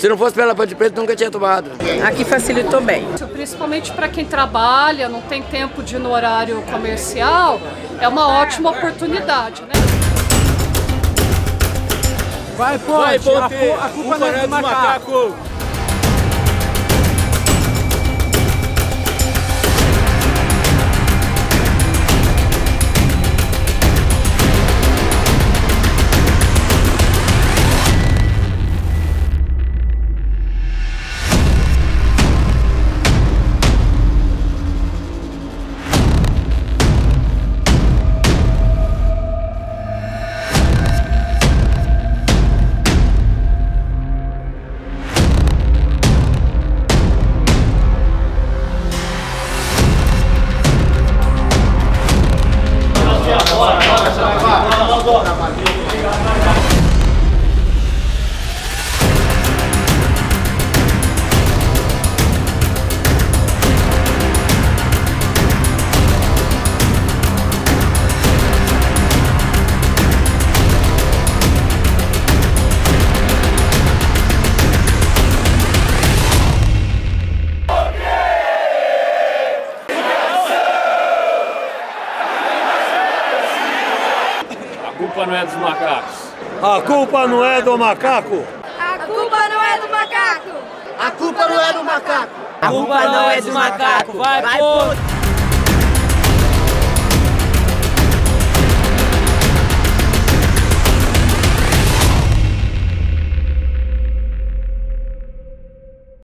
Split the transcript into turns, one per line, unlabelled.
Se não fosse pela Ponte Preta, nunca tinha tomado.
Aqui facilitou bem.
Principalmente para quem trabalha, não tem tempo de ir no horário comercial, é uma ótima oportunidade, né?
Vai, Ponte! Vai, Ponte. A, a culpa não é do macaco. macaco.
Culpa não é dos macacos.
A culpa não é do macaco.
A culpa não é do macaco.
A culpa não é do macaco.
A culpa não é do macaco. Vai, Vai